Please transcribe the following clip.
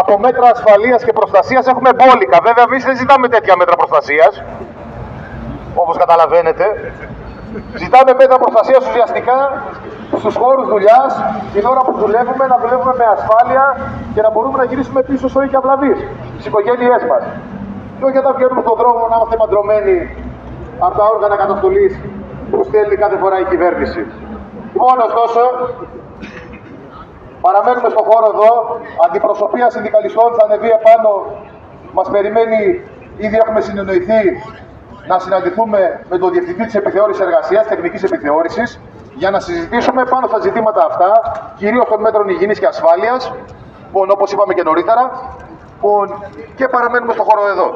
από μέτρα ασφαλείας και προστασίας έχουμε μπόλικα. Βέβαια, εμείς δεν ζητάμε τέτοια μέτρα προστασίας, όπως καταλαβαίνετε. Ζητάμε μέτρα προστασίας ουσιαστικά στους χώρους δουλειάς, την ώρα που δουλεύουμε, να δουλεύουμε με ασφάλεια και να μπορούμε να γυρίσουμε πίσω στο και αυλαβής, στις οικογένειές μας. Και όχι όταν βγαίνουμε στον δρόμο να είμαστε μαντρωμένοι από τα όργανα καταστολής που στέλνει κάθε φορά η κυβέρνηση. Λοιπόν, ωστόσο, παραμένουμε στον χώρο εδώ. Αντιπροσωπεία συνδικαλιστών θα ανεβεί επάνω. Μας περιμένει, ήδη έχουμε συνεννοηθεί να συναντηθούμε με τον Διευθυντή της Επιθεώρησης Εργασίας, Τεχνικής Επιθεώρησης, για να συζητήσουμε πάνω στα ζητήματα αυτά, κυρίως των μέτρων υγιεινής και ασφάλειας, που όπως είπαμε και νωρίτερα, που και παραμένουμε στον χώρο εδώ.